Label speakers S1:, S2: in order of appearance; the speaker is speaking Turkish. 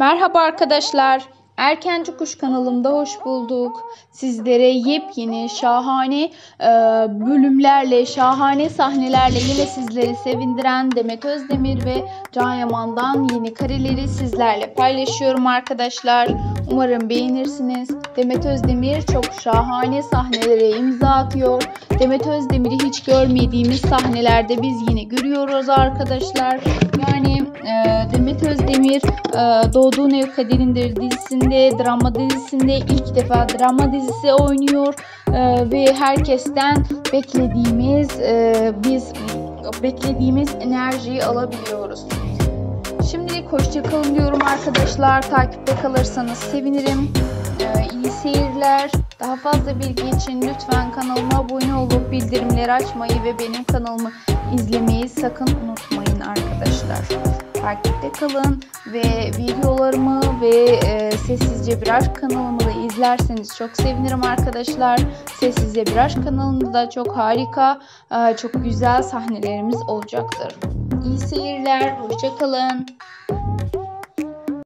S1: Merhaba arkadaşlar. Erkenci Kuş kanalımda hoş bulduk. Sizlere yepyeni, şahane e, bölümlerle, şahane sahnelerle yine sizleri sevindiren Demet Özdemir ve Can Yaman'dan yeni kareleri sizlerle paylaşıyorum arkadaşlar. Umarım beğenirsiniz. Demet Özdemir çok şahane sahnelere imza atıyor. Demet Özdemir'i hiç görmediğimiz sahnelerde biz yine görüyoruz arkadaşlar. Yani e, Demet Özdemir e, Doğduğun Ev Kaderindir dizisinde, drama dizisinde ilk defa drama dizisi oynuyor E, ve herkesten beklediğimiz e, biz beklediğimiz enerjiyi alabiliyoruz. Şimdilik hoşçakalın diyorum arkadaşlar. Takipte kalırsanız sevinirim. Ee, iyi seyirler. Daha fazla bilgi için lütfen kanalıma abone olup bildirimleri açmayı ve benim kanalımı izlemeyi sakın unutmayın arkadaşlar. Takipte kalın ve videolarımı ve e, Sessizce Bir Aşk kanalımı da izlerseniz çok sevinirim arkadaşlar. Sessizce Bir Aşk kanalında çok harika, e, çok güzel sahnelerimiz olacaktır. İyi seyirler, hoşçakalın.